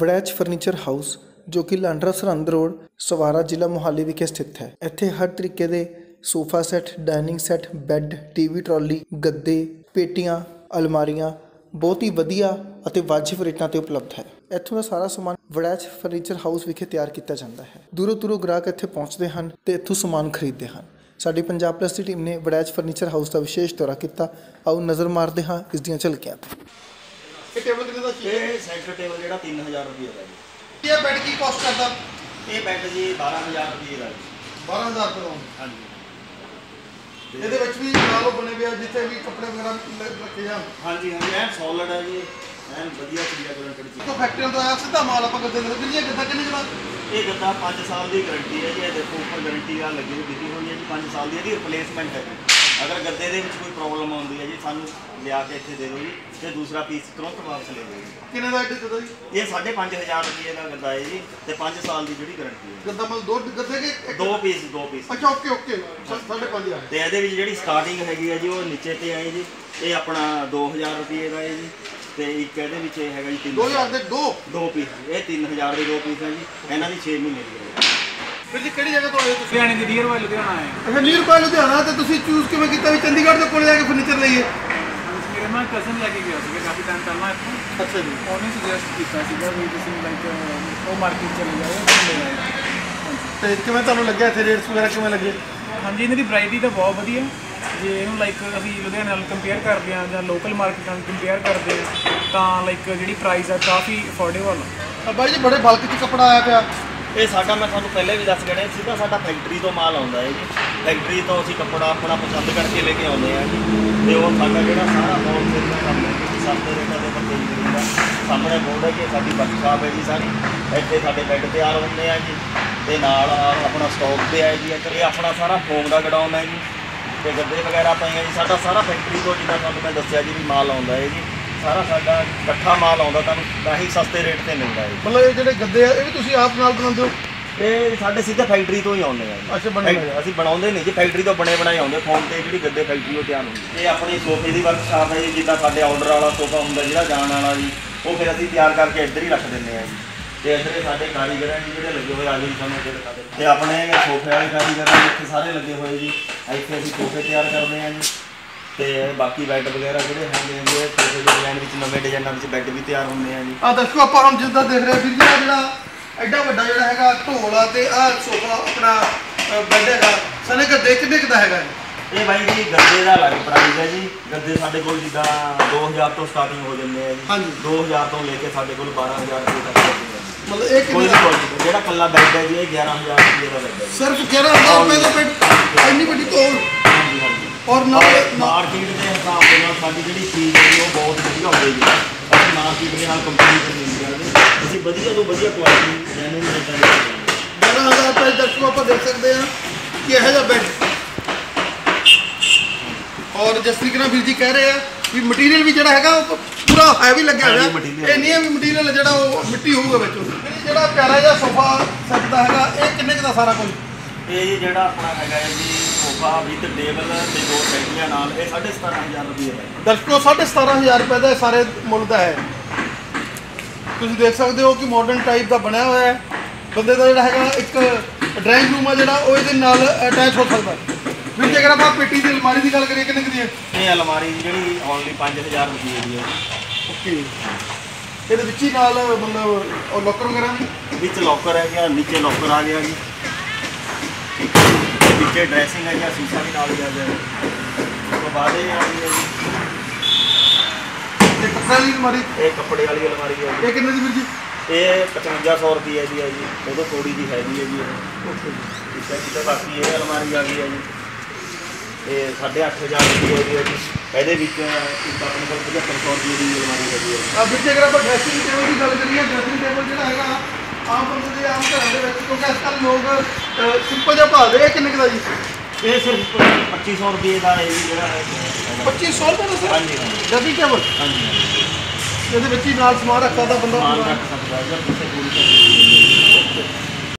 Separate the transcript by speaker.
Speaker 1: Waraich furniture house, ਜੋ ਕਿ Landran Sirhind road, ਸਵਾਰਾ ਜ਼ਿਲ੍ਹਾ ਮੋਹਾਲੀ ਵਿਖੇ ਸਥਿਤ ਹੈ। ਇੱਥੇ ਹਰ ਤਰੀਕੇ ਦੇ sofa set dining set, bed TV trolley, ਗੱਦੇ, ਪੇਟੀਆਂ, ਅਲਮਾਰੀਆਂ ਬਹੁਤ ਹੀ ਵਧੀਆ ਅਤੇ ਵਾਜਿਬ ਰੇਟਾਂ ਤੇ ਉਪਲਬਧ ਹੈ। ਇੱਥੋਂ ਦਾ ਸਾਰਾ ਸਮਾਨ ਵੜੈਚ ਫਰਨੀਚਰ ਹਾਊਸ ਵਿਖੇ ਤਿਆਰ ਕੀਤਾ ਜਾਂਦਾ ਹੈ। ਦੂਰੋਂ ਦੂਰੋਂ ਗ੍ਰਾਹਕ ਇੱਥੇ ਪਹੁੰਚਦੇ ਹਨ ਤੇ ਇੱਥੋਂ ਸਮਾਨ ਖਰੀਦਦੇ ਹਨ। ਸਾਡੀ ਪੰਜਾਬ ਪਲੱਸ ਦੀ ਟੀਮ ਨੇ ਵੜੈਚ ਫਰਨੀਚਰ ਹਾਊਸ ਦਾ ਵਿਸ਼ੇਸ਼ ਦੌਰਾ ਕੀਤਾ। ਆਓ ਨਜ਼ਰ ਮਾਰਦੇ ਹਾਂ ਇਸ ਦੀਆਂ ਝਲਕੀਆਂ
Speaker 2: ਇਹ ਟੇਬਲ ਕਿੰਨੇ ਦਾ ਸੀ?
Speaker 3: ਇਹ ਸੈਂਟਰ ਟੇਬਲ ਜਿਹੜਾ 3000 ਰੁਪਏ ਦਾ ਜੀ।
Speaker 2: ਇਹ ਬੈੱਡ ਕੀ ਕਾਸਟ ਕਰਦਾ?
Speaker 3: ਇਹ ਬੈੱਡ ਜੀ 12000 ਰੁਪਏ ਦਾ ਜੀ।
Speaker 2: 12000 ਰੁਪਏ ਦਾ
Speaker 3: ਹਾਂਜੀ।
Speaker 2: ਇਹਦੇ ਵਿੱਚ ਵੀ ਨਾਲ ਬਣੇ ਪਿਆ ਜਿੱਥੇ ਵੀ ਕੱਪੜੇ ਵਗੈਰਾ ਰੱਖੇ ਜਾਣ।
Speaker 3: ਹਾਂਜੀ ਹਾਂਜੀ ਐਨ ਸੋਲਿਡ ਹੈ ਜੀ। ਐਨ ਵਧੀਆ ਚੀਜ਼ ਗਰੰਟਡ
Speaker 2: ਤੋਂ
Speaker 3: ਚੀਜ਼
Speaker 2: ਫੈਕਟਰੀਆਂ ਤੋਂ ਆਇਆ ਸਿੱਧਾ ਮਾਲ ਆਪਾਂ ਕਰਦੇ ਨੇ ਇਹ ਕਿੱਦਾਂ ਕਿੰਨੇ ਜਣਾ
Speaker 3: ਇਹ ਗੱਦਾ 5 ਸਾਲ ਦੀ ਗਾਰੰਟੀ ਹੈ ਜੀ। ਇਹ ਦੇਖੋ ਉੱਪਰ ਗਾਰੰਟੀ ਆ ਲੱਗੀ ਹੋਈ ਦਿੱਤੀ ਹੋਈ ਹੈ ਜੀ। 5 ਸਾਲ ਦੀ ਇਹਦੀ ਰਿਪਲੇਸਮੈਂਟ ਹੈ ਜੀ। ਅਗਰ ਗੱਦੇ ਦੇ ਵਿੱਚ ਕੋਈ ਪ੍ਰੋਬਲਮ ਆਉਂਦੀ ਹੈ ਜੀ ਸਾਨੂੰ ਲਿਆ ਕੇ ਇੱਥੇ ਦੇ ਦਿਓ ਜੀ ਤੇ ਦੂਸਰਾ ਪੀਸ ਤੁਰੰਤ ਵਾਪਸ ਲੈ ਜਾਓ ਜੀ।
Speaker 2: ਕਿੰਨੇ ਦਾ ਐਡੇ ਦਾ ਜੀ?
Speaker 3: ਇਹ 5500 ਰੁਪਏ ਦਾ ਗੱਦਾ ਹੈ ਜੀ ਤੇ 5 ਸਾਲ ਦੀ ਜਿਹੜੀ ਗਾਰੰਟੀ ਹੈ।
Speaker 2: ਗੱਦਾ ਮਤਲਬ ਦੋ ਗੱਦੇ ਕੇ ਇੱਕ-
Speaker 3: ਦੋ ਪੀਸ ਦੋ ਪੀਸ
Speaker 2: ਅੱਛਾ ਓਕੇ ਓਕੇ ਸਾਢੇ ਪੰਜ ਹਜ਼ਾਰ।
Speaker 3: ਤੇ ਇਹਦੇ ਵਿੱਚ ਜਿਹੜੀ ਸਟਾਰਟਿੰਗ ਹੈਗੀ ਹੈ ਜੀ ਉਹ ਨੀਚੇ ਤੇ ਆਏ ਜੀ ਇਹ ਆਪਣਾ 2000 ਰੁਪਏ ਦਾ ਹੈ ਜੀ ਤੇ ਇੱਕ ਇਹਦੇ ਵਿੱਚ ਇਹ ਹੈਗਾ ਜੀ
Speaker 2: 2000 ਦੇ ਦੋ
Speaker 3: ਦੋ? ਪੀਸ ਇਹ 3000 ਦੇ ਦੋ ਪੀਸ ਹੈ ਜੀ ਇਹਨਾਂ ਦੀ 6 ਮਹੀਨੇ ਦੀ ਹੈ
Speaker 2: ਫਿਰ ਜੀ ਕਿਹੜੀ ਜਗ੍ਹਾ ਤੋਂ ਆਏ ਹੋ ਤੁਸੀਂ?
Speaker 4: ਲੁਧਿਆਣੇ ਦੀ ਨੀਅਰ ਬਾਈ ਲੁਧਿਆਣਾ ਹੈ।
Speaker 2: ਅੱਛਾ ਨੀਰ ਕੋਲ ਲੁਧਿਆਣਾ ਤੇ ਤੁਸੀਂ ਚੂਜ਼ ਕਿਵੇਂ ਕੀਤਾ ਵੀ ਚੰਡੀਗੜ੍ਹ ਦੇ ਕੋਲ ਜਾ ਕੇ ਫਰਨੀਚਰ ਲਈਏ?
Speaker 4: ਮੇਰੇ ਨਾਲ ਕਜ਼ਨ ਲੈ ਕੇ ਗਿਆ ਸੀਗਾ ਕਾਫੀ ਟਾਈਮ ਪਹਿਲਾਂ ਇੱਥੋਂ।
Speaker 2: ਅੱਛਾ ਜੀ।
Speaker 4: ਉਹਨੇ ਸੁਜੈਸਟ ਕੀਤਾ ਸੀਗਾ ਵੀ ਤੁਸੀਂ ਲਾਈਕ ਉਹ ਮਾਰਕੀਟ ਚਲੇ ਜਾਓ ਉੱਥੇ ਲੈ ਆਇਓ
Speaker 2: ਤੇ ਕਿਵੇਂ ਤੁਹਾਨੂੰ ਲੱਗਿਆ ਇੱਥੇ ਰੇਟਸ ਵਗੈਰਾ ਕਿਵੇਂ ਲੱਗੇ?
Speaker 4: ਹਾਂਜੀ ਇਹਨਾਂ ਦੀ ਵੈਰਾਈਟੀ ਤਾਂ ਬਹੁਤ ਵਧੀਆ। ਜੇ ਇਹਨੂੰ ਲਾਈਕ ਅਸੀਂ ਲੁਧਿਆਣੇ ਨਾਲ ਕੰਪੇਅਰ ਕਰਦੇ ਹਾਂ ਜਾਂ ਲੋਕਲ ਮਾਰਕੀਟ ਨਾਲ ਕੰਪੇਅਰ ਕਰਦੇ ਹਾਂ ਤਾਂ ਲਾਈਕ ਜਿਹੜੀ ਪ੍ਰਾਈਸ ਆ ਕਾਫੀ ਅਫੋਰਡੇਬਲ ਆ।
Speaker 2: ਬਾਈ ਜੀ ਬੜੇ ਬਲਕ 'ਚ ਕੱਪੜਾ ਆਇਆ ਪਿਆ।
Speaker 3: ਇਹ ਸਾਡਾ, ਮੈਂ ਤੁਹਾਨੂੰ ਪਹਿਲੇ ਵੀ ਦੱਸ ਗਿਆ ਨੇ ਸਿੱਧਾ ਸਾਡਾ ਫੈਕਟਰੀ ਤੋਂ ਮਾਲ ਆਉਂਦਾ ਹੈ ਜੀ। ਫੈਕਟਰੀ ਤੋਂ ਅਸੀਂ ਕੱਪੜਾ ਆਪਣਾ ਪਸੰਦ ਕਰਕੇ ਲੈ ਕੇ ਆਉਂਦੇ ਆ ਜੀ। ਤੇ ਉਹ ਸਾਡਾ ਜਿਹੜਾ ਸਾਰਾ ਹੋਲਸੇਲ ਦਾ ਕੰਮ ਹੈ ਜੀ ਸਸਤੇ ਰੇਟਾਂ ਦੇ ਉੱਤੇ ਹੀ। ਕਰੀਦਾ ਸਾਹਮਣੇ ਬੋਰਡ ਹੈ ਕਿ ਸਾਡੀ ਵਰਕਸ਼ਾਪ ਹੈ ਜੀ ਸਾਰੀ। ਇੱਥੇ ਸਾਡੇ ਬੈੱਡ ਤਿਆਰ ਹੁੰਦੇ ਆ ਜੀ। ਤੇ ਨਾਲ ਆਪਣਾ ਸਟਾਕ ਤੇ ਹੈ ਜੀ। ਇੱਧਰ ਇਹ ਆਪਣਾ ਸਾਰਾ ਫੋਮ ਦਾ ਗਡਾਊਨ ਹੈ ਜੀ। ਤੇ ਗੱਦੇ ਵਗੈਰਾ ਪਏ ਆ ਜੀ। ਸਾਡਾ ਸਾਰਾ ਫੈਕਟਰੀ ਤੋਂ ਜਿੱਦਾਂ ਤੁਹਾਨੂੰ ਮੈਂ ਦੱਸਿਆ ਜੀ ਵੀ ਮਾਲ ਆਉਂਦਾ ਹੈ ਜੀ। ਸਾਰਾ ਸਾਡਾ ਇਕੱਠਾ ਮਾਲ ਆਉਂਦਾ ਤੁਹਾਨੂੰ ਤਾਂ ਹੀ ਸਸਤੇ ਰੇਟ ਤੇ ਮਿਲਦਾ ਹੈ ਜੀ
Speaker 2: ਮਤਲਬ ਇਹ ਜਿਹੜੇ ਗੱਦੇ ਆ ਇਹ ਵੀ ਤੁਸੀਂ ਆਪ ਨਾਲ ਬਣਾਉਂਦੇ ਹੋ?
Speaker 3: ਇਹ ਸਾਡੇ ਸਿੱਧੇ ਫੈਕਟਰੀ ਤੋਂ ਹੀ ਆਉਂਦੇ ਆ
Speaker 2: ਅੱਛਾ, ਬਣੇ ਹੋਏ ਆ।
Speaker 3: ਅਸੀਂ ਬਣਾਉਂਦੇ ਨਹੀਂ ਜੀ ਫੈਕਟਰੀ ਤੋਂ ਬਣੇ ਬਣਾਏ ਆਉਂਦੇ ਫੋਨ ਤੇ ਜਿਹੜੀ ਗੱਦੇ ਫੈਕਟਰੀ ਤੋਂ ਤਿਆਰ ਹੁੰਦੀ ਇਹ ਆਪਣੀ ਸੋਫੇ ਦੀ ਵਰਕਸ਼ਾਪ ਹੈ ਜੀ ਜਿੱਦਾਂ ਸਾਡੇ ਆਰਡਰ ਵਾਲਾ ਸੋਫਾ ਹੁੰਦਾ ਜਿਹੜਾ ਜਾਣ ਵਾਲਾ ਜੀ ਉਹ ਫਿਰ ਅਸੀਂ ਤਿਆਰ ਕਰਕੇ ਇੱਧਰ ਹੀ ਰੱਖ ਦਿੰਦੇ ਆ ਜੀ। ਤੇ ਇੱਧਰ ਸਾਡੇ ਕਾਰੀਗਰ ਹੈ ਜੀ ਜਿਹੜੇ ਲੱਗੇ ਹੋਏ ਆ ਜੀ ਸਾਨੂੰ ਇੱਧਰ ਦਿਖਾ ਦਿਓ। ਤੇ ਆਪਣੇ ਸੋਫੇ ਵਾਲੇ ਕਾਰੀਗਰ ਹੈ ਇੱਥੇ ਸਾਰੇ ਲੱਗੇ ਹੋਏ ਜੀ। ਇੱਥੇ ਅਸੀਂ ਸੋਫੇ ਤਿਆਰ ਕਰਦੇ ਆ ਜੀ। ਤੇ ਬਾਕੀ ਬੈੱਡ ਵਗੈਰਾ ਜਿਹੜੇ ਹੈਗੇ ਸੋਫੇ ਦੇ ਡਿਜ਼ਾਈਨ ਵਿੱਚ ਨਵੇਂ ਡਿਜ਼ਾਈਨਾਂ ਵਿੱਚ ਬੈੱਡ ਵੀ ਤਿਆਰ ਹੁੰਦੇ ਆ ਜੀ।
Speaker 2: ਆ ਦਰਸ਼ਕੋ ਆਪਾਂ ਹੁਣ ਜਿੱਦਾਂ ਦੇਖ ਰਹੇ ਵੀਰ ਜੀ ਜਿਹੜਾ ਐਡਾ ਵੱਡਾ ਜਿਹੜਾ ਹੈਗਾ ਢੋਲ ਆ ਤੇ ਆਹ ਸੋਫਾ ਆਪਣਾ ਬੈੱਡ ਹੈਗਾ। ਸਨੇ ਗੱਦੇ ਕਿੰਨੇ ਕੁ ਦਾ ਹੈਗਾ ਇਹ?
Speaker 3: ਬਾਈ ਜੀ ਗੱਦੇ ਦਾ ਅਲੱਗ ਪ੍ਰਾਈਸ ਹੈ ਜੀ। ਗੱਦੇ ਸਾਡੇ ਕੋਲ ਜਿੱਦਾਂ 2000 ਤੋਂ ਸਟਾਰਟਿੰਗ ਹੋ ਜਾਂਦੇ ਆ ਜੀ।
Speaker 2: ਹਾਂਜੀ।
Speaker 3: 2000 ਤੋਂ ਲੈ ਕੇ ਸਾਡੇ ਕੋਲ 12000 ਰੁਪਏ ਤੱਕ ਆ।
Speaker 2: ਮਤਲਬ ਇਹ ਕਿੰਨੇ
Speaker 3: ਜਿਹੜਾ ਕੱਲਾ ਬੈੱਡ ਹੈ ਜੀ ਇਹ 11000 ਰੁਪਏ ਦਾ ਬੈੱਡ ਹੈ
Speaker 2: ਸਿਰਫ 11000 ਰੁਪਏ ਦਾ ਬੈੱਡ ਇੰਨੀ ਵੱਡੀ ਢੋਲ
Speaker 3: ਹਾਂਜੀ ਹਾਂਜੀ।
Speaker 2: ਔਰ ਨਾਲ ਨਾਲ-
Speaker 3: ਮਾਰਕੀਟ ਦੇ ਹਿਸਾਬ ਦੇ ਨਾਲ ਸਾਡੀ ਜਿਹੜੀ ਚੀਜ਼ ਹੈ ਉਹ ਬਹੁਤ ਵਧੀਆ ਹੋਵੇਗੀ ਅਸੀਂ ਮਾਰਕੀਟ ਦੇ ਨਾਲ ਕੰਪੇਅਰ ਨਹੀਂ ਕਰਦੇ ਅਸੀਂ ਵਧੀਆ ਤੋਂ ਵਧੀਆ ਕੁਆਲਿਟੀ ਜੈਨੂਇਨ ਰੇਟਾਂ ਦੇ ਦਿੰਦੇ ਹਾਂ
Speaker 2: 11000 ਰੁਪਏ ਦਰਸ਼ਕੋ ਆਪਾਂ ਦੇਖ ਸਕਦੇ ਹਾਂ ਕਿ ਇਹੋ ਜਿਹਾ ਬੈੱਡ ਔਰ ਜਿਸ ਤਰੀਕੇ ਨਾਲ ਵੀਰ ਜੀ ਕਹਿ ਰਹੇ ਆ ਵੀ ਮਟੀਰੀਅਲ ਵੀ ਜਿਹੜਾ ਹੈਗਾ ਉਹ ਪੂਰਾ ਹੈਵੀ ਲੱਗਿਆ ਹੋਇਆ। ਇਹ ਨਹੀਂ ਹੈ ਵੀ ਮਟੀਰੀਅਲ ਜਿਹੜਾ ਉਹ ਮਿੱਟੀ ਹੋਊਗਾ ਵਿੱਚੋਂ। ਜਿਹੜਾ ਪਿਆਰਾ ਜਿਹਾ ਸੋਫਾ ਸੈੱਟ ਦਾ ਹੈਗਾ ਇਹ ਕਿੰਨੇ ਕੁ ਦਾ ਸਾਰਾ ਕੁਝ?
Speaker 3: ਇਹ ਜੀ ਜਿਹੜਾ ਆਪਣਾ ਹੈਗਾ ਹੈ ਜੀ ਸੋਫਾ ਵਿਦ ਟੇਬਲ ਤੇ ਦੋ ਟੈਂਕੀਆਂ ਨਾਲ ਇਹ 17500 ਰੁਪਏ ਦਾ ਹੈ।
Speaker 2: ਦਰਸ਼ਕੋ 17500 ਰੁਪਏ ਦਾ ਇਹ ਸਾਰੇ ਮੁੱਲ ਦਾ ਹੈ। ਤੁਸੀਂ ਦੇਖ ਸਕਦੇ ਹੋ ਕਿ ਮਾਡਰਨ ਟਾਈਪ ਦਾ ਬਣਿਆ ਹੋਇਆ ਹੈ। ਬੰਦੇ ਦਾ ਜਿਹੜਾ ਹੈਗਾ ਇੱਕ ਡਰਾਇੰਗ ਰੂਮ ਆ ਜਿਹੜਾ ਉਹ ਇਹਦੇ ਨਾਲ ਅਟੈਚ ਹੋ ਸਕਦਾ ਹੈ। ਵੀ ਜੇਕਰ ਆਪਾਂ ਪੇਟੀ ਦੀ ਅਲਮਾਰੀ ਦੀ ਗੱਲ ਕਰੀਏ ਕਿੰਨੇ ਕੁ ਦੀ ਹੈ?
Speaker 3: ਇਹ ਅਲਮਾਰੀ ਜਿਹੜੀ ਓਨਲੀ 5000 ਰੁਪਏ ਦੀ ਹੈ।
Speaker 2: ਓਕੇ। ਇਹਦੇ ਵਿੱਚ ਹੀ ਨਾਲ ਮਤਲਬ ਉਹ ਲੋਕਰ ਵਗੈਰਾ ਵੀ?
Speaker 3: ਵਿੱਚ ਲੋਕਰ ਹੈ ਗਿਆ ਨੀਚੇ ਲੋਕਰ ਆ ਗਿਆ ਜੀ। ਵਿੱਚੇ ਡਰੈਸਿੰਗ ਹੈ ਜਾਂ ਸ਼ੀਸ਼ਾ ਵੀ ਨਾਲ ਗਿਆ। ਉਸ ਤੋਂ ਬਾਅਦ ਇਹ ਆ ਗਈ ਹੈ ਜੀ।
Speaker 2: ਤੇ ਕੱਪੜੇ ਦੀ ਅਲਮਾਰੀ?
Speaker 3: ਇਹ ਕੱਪੜੇ ਵਾਲੀ ਅਲਮਾਰੀ ਹੈ ਜੀ।
Speaker 2: ਇਹ ਕਿੰਨੇ ਦੀ ਵੀਰ ਜੀ?
Speaker 3: ਇਹ 5500 ਰੁਪਏ ਦੀ ਹੈ ਜੀ। ਉਦੋਂ ਥੋੜੀ ਜੀ ਹੈਗੀ ਹੈ ਜੀ ਠੀਕ ਹੈ ਬਾਕੀ ਇਹ ਅਲਮਾਰੀ ਆ ਗਈ ਹੈ ਜੀ। ਇਹ 8500 ਰੁਪਏ ਦੀ ਹੈ ਜੀ। ਇਹਦੇ ਵਿੱਚ ਇੱਕ ਆਪਣੇ ਕੋਲ 7500 ਰੁਪਏ ਦੀ ਅਲਮਾਰੀ ਹੈਗੀ ਹੈ
Speaker 2: ਆ ਜੀ। ਅਗਰ ਆਪਾਂ ਡਰੈਸਿੰਗ ਟੇਬਲ ਦੀ ਗੱਲ ਕਰੀਏ ਡਰੈਸਿੰਗ ਆਮ ਬੰਦੇ ਦੇ ਆਮ ਘਰਾਂ ਦੇ ਵਿੱਚ ਕਿਉਂਕਿ ਅੱਜ ਕੱਲ੍ਹ ਲੋਕ ਸਿੰਪਲ ਜਿਹਾ ਭਾਲਦੇ ਆ ਇਹ ਕਿੰਨੇ ਕੁ ਦਾ ਜੀ?
Speaker 3: ਇਹ ਸਿਰਫ 2500 ਰੁਪਏ ਦਾ ਹੈ ਜੀ ਜਿਹੜਾ ਹੈ
Speaker 2: 2500 ਰੁਪਏ ਦਾ ਸਰ
Speaker 3: ਹਾਂਜੀ ਹਾਂਜੀ।
Speaker 2: ਡਰੈਸਿੰਗ ਟੇਬਲ
Speaker 3: ਹਾਂਜੀ ਹਾਂਜੀ।
Speaker 2: ਇਹਦੇ ਵਿੱਚ ਹੀ ਨਾਲ ਸਮਾਨ ਰੱਖਦਾ ਬੰਦਾ
Speaker 3: ਸਮਾਨ। ਰੱਖ ਸਕਦਾ ਜਾਂ ਕਿਸੇ